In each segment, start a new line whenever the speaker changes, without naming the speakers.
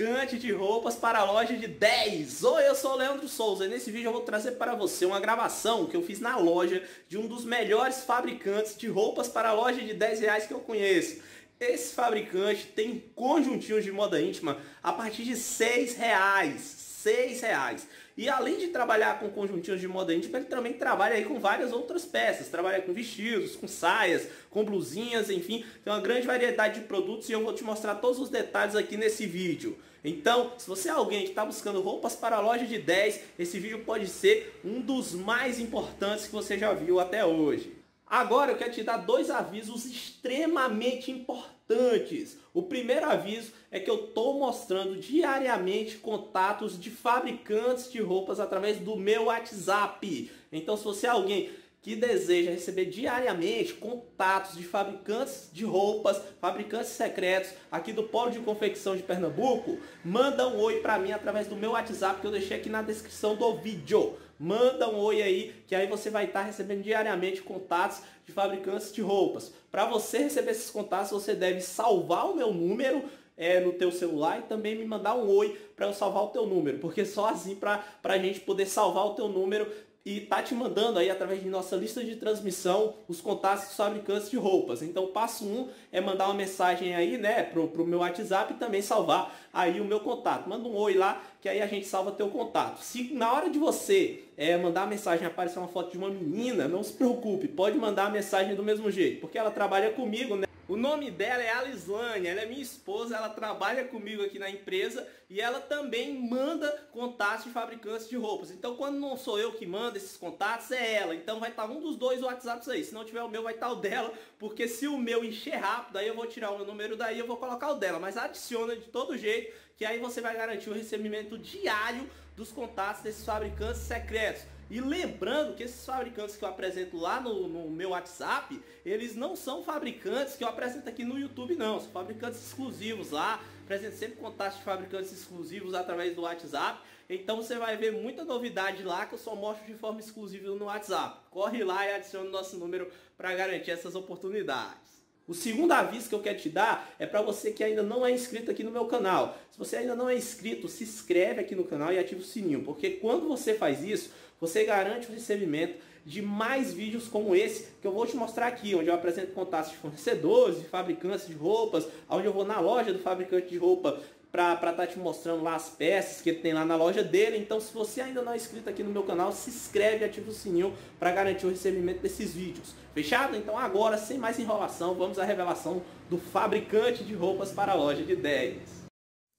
fabricante de roupas para a loja de 10. Oi, eu sou o Leandro Souza e nesse vídeo eu vou trazer para você uma gravação que eu fiz na loja de um dos melhores fabricantes de roupas para a loja de 10 reais que eu conheço. Esse fabricante tem conjuntinhos de moda íntima a partir de 6 reais. 6 reais. E além de trabalhar com conjuntinhos de moda íntima, ele também trabalha aí com várias outras peças. Trabalha com vestidos, com saias, com blusinhas, enfim. Tem uma grande variedade de produtos e eu vou te mostrar todos os detalhes aqui nesse vídeo. Então, se você é alguém que está buscando roupas para a loja de 10, esse vídeo pode ser um dos mais importantes que você já viu até hoje. Agora eu quero te dar dois avisos extremamente importantes. O primeiro aviso é que eu estou mostrando diariamente contatos de fabricantes de roupas através do meu WhatsApp. Então se você é alguém que deseja receber diariamente contatos de fabricantes de roupas, fabricantes secretos aqui do Polo de Confecção de Pernambuco, manda um oi para mim através do meu WhatsApp que eu deixei aqui na descrição do vídeo. Manda um oi aí, que aí você vai estar recebendo diariamente contatos de fabricantes de roupas. Para você receber esses contatos, você deve salvar o meu número é, no teu celular e também me mandar um oi para eu salvar o teu número, porque só assim para a gente poder salvar o teu número e tá te mandando aí através de nossa lista de transmissão os contatos dos fabricantes de roupas. Então, passo 1 um é mandar uma mensagem aí, né, pro, pro meu WhatsApp e também salvar aí o meu contato. Manda um oi lá que aí a gente salva teu contato. Se na hora de você é, mandar a mensagem aparecer uma foto de uma menina, não se preocupe, pode mandar a mensagem do mesmo jeito, porque ela trabalha comigo, né? O nome dela é Alislane, ela é minha esposa, ela trabalha comigo aqui na empresa e ela também manda contatos de fabricantes de roupas. Então quando não sou eu que manda esses contatos, é ela. Então vai estar um dos dois WhatsApps aí. Se não tiver o meu, vai estar o dela, porque se o meu encher rápido, aí eu vou tirar o número daí eu vou colocar o dela. Mas adiciona de todo jeito, que aí você vai garantir o recebimento diário dos contatos desses fabricantes secretos. E lembrando que esses fabricantes que eu apresento lá no, no, meu WhatsApp, eles não são fabricantes que eu apresento aqui no YouTube não, são fabricantes exclusivos lá, apresento sempre contatos de fabricantes exclusivos através do WhatsApp, então você vai ver muita novidade lá que eu só mostro de forma exclusiva no WhatsApp. Corre lá e adicione o nosso número para garantir essas oportunidades. O segundo aviso que eu quero te dar é para você que ainda não é inscrito aqui no meu canal. Se você ainda não é inscrito, se inscreve aqui no canal e ativa o sininho, porque quando você faz isso, você garante o recebimento de mais vídeos como esse que eu vou te mostrar aqui, onde eu apresento contatos de fornecedores, de fabricantes de roupas, onde eu vou na loja do fabricante de roupa para estar tá te mostrando lá as peças que ele tem lá na loja dele. Então, se você ainda não é inscrito aqui no meu canal, se inscreve e ativa o sininho para garantir o recebimento desses vídeos. Fechado? Então agora, sem mais enrolação, vamos à revelação do fabricante de roupas para a loja de 10.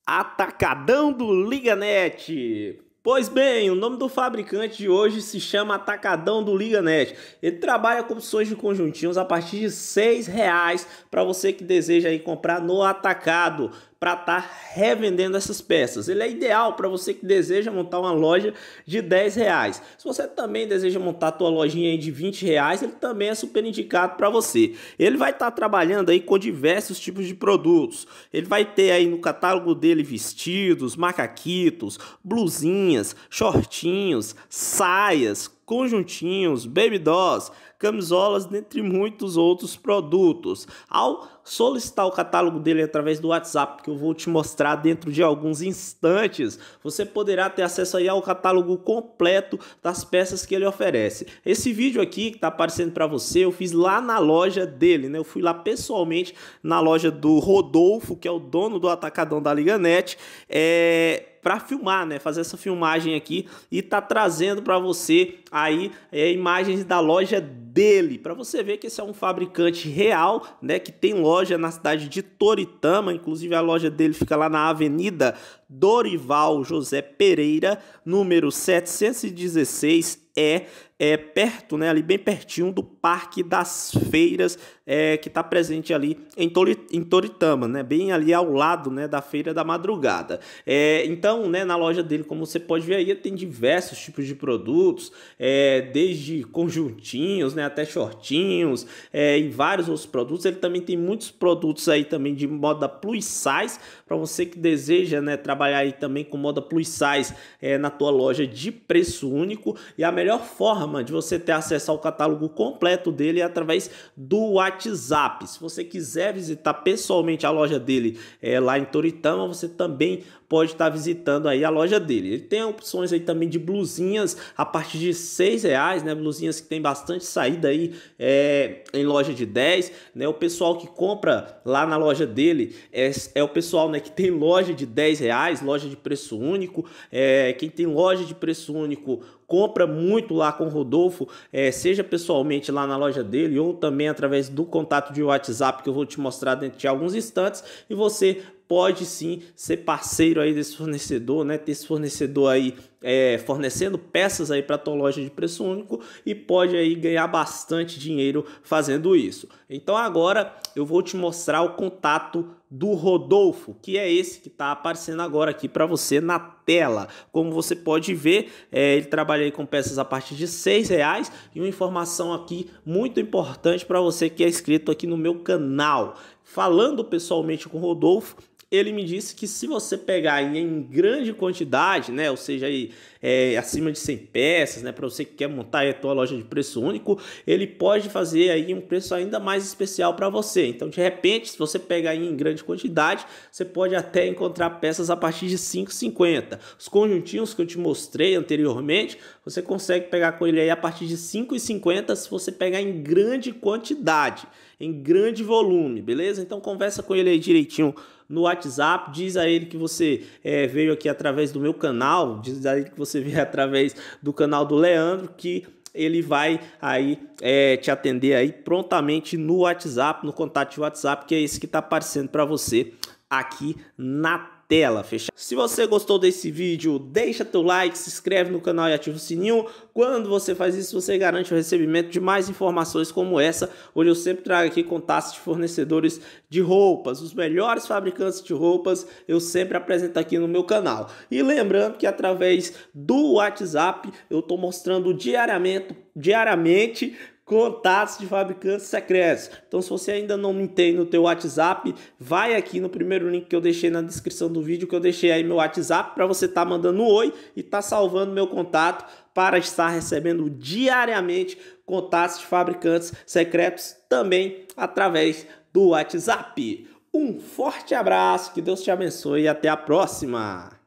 Atacadão do Liganet. Pois bem, o nome do fabricante de hoje se chama Atacadão do LigaNet. Ele trabalha com opções de conjuntinhos a partir de R$ reais para você que deseja aí comprar no atacado para estar tá revendendo essas peças. Ele é ideal para você que deseja montar uma loja de 10 reais. Se você também deseja montar a tua lojinha de 20 reais, ele também é super indicado para você. Ele vai estar tá trabalhando aí com diversos tipos de produtos. Ele vai ter aí no catálogo dele vestidos, macaquitos, blusinhas, shortinhos, saias, conjuntinhos, baby dolls, camisolas, dentre muitos outros produtos. Ao solicitar o catálogo dele através do WhatsApp, que eu vou te mostrar dentro de alguns instantes, você poderá ter acesso aí ao catálogo completo das peças que ele oferece. Esse vídeo aqui que está aparecendo para você, eu fiz lá na loja dele, né? Eu fui lá pessoalmente na loja do Rodolfo, que é o dono do Atacadão da Liga Net, é, para filmar, né? Fazer essa filmagem aqui e tá trazendo para você aí é, imagens da loja dele, para você ver que esse é um fabricante real, né? Que tem loja na cidade de Toritama, inclusive a loja dele fica lá na Avenida Dorival José Pereira, número 716 é, é perto, né, ali bem pertinho do Parque das Feiras, é, que está presente ali em, em Toritama, né, bem ali ao lado, né, da Feira da Madrugada. É, então, né, na loja dele, como você pode ver aí, tem diversos tipos de produtos, é, desde conjuntinhos, né, até shortinhos, é, e vários outros produtos. Ele também tem muitos produtos aí também de moda plus size, para você que deseja, né, trabalhar aí também com moda plus size é, na tua loja de preço único e a melhor forma de você ter acesso ao catálogo completo dele é através do WhatsApp. Se você quiser visitar pessoalmente a loja dele é, lá em Toritama, você também pode estar visitando aí a loja dele. Ele tem opções aí também de blusinhas a partir de seis reais, né? Blusinhas que tem bastante saída aí é, em loja de 10, né? O pessoal que compra lá na loja dele é, é o pessoal né, que tem loja de 10 reais, loja de preço único. É, quem tem loja de preço único compra muito lá com o Rodolfo, é, seja pessoalmente lá na loja dele ou também através do contato de WhatsApp que eu vou te mostrar dentro de alguns instantes e você pode sim ser parceiro aí desse fornecedor, né? Ter esse fornecedor aí é, fornecendo peças aí para tua loja de preço único e pode aí ganhar bastante dinheiro fazendo isso. Então agora eu vou te mostrar o contato do Rodolfo, que é esse que está aparecendo agora aqui para você na tela. Como você pode ver, é, ele trabalha aí com peças a partir de seis reais e uma informação aqui muito importante para você que é inscrito aqui no meu canal. Falando pessoalmente com o Rodolfo, ele me disse que se você pegar em grande quantidade, né, ou seja, aí, é, acima de 100 peças, né, para você que quer montar a tua loja de preço único, ele pode fazer aí um preço ainda mais especial para você. Então, de repente, se você pegar em grande quantidade, você pode até encontrar peças a partir de 5,50. Os conjuntinhos que eu te mostrei anteriormente, você consegue pegar com ele aí a partir de 5,50 se você pegar em grande quantidade, em grande volume, beleza? Então, conversa com ele aí direitinho no WhatsApp, diz a ele que você é, veio aqui através do meu canal, diz a ele que você veio através do canal do Leandro, que ele vai aí é, te atender aí prontamente no WhatsApp, no contato de WhatsApp, que é esse que está aparecendo para você aqui na tela, fechado? Se você gostou desse vídeo, deixa teu like, se inscreve no canal e ativa o sininho. Quando você faz isso, você garante o recebimento de mais informações como essa, onde eu sempre trago aqui contatos de fornecedores de roupas, os melhores fabricantes de roupas, eu sempre apresento aqui no meu canal. E lembrando que através do WhatsApp eu estou mostrando diariamente, diariamente contatos de fabricantes secretos. Então, se você ainda não me tem no teu WhatsApp, vai aqui no primeiro link que eu deixei na descrição do vídeo, que eu deixei aí meu WhatsApp para você estar tá mandando um oi e tá salvando meu contato para estar recebendo diariamente contatos de fabricantes secretos também através do WhatsApp. Um forte abraço, que Deus te abençoe e até a próxima.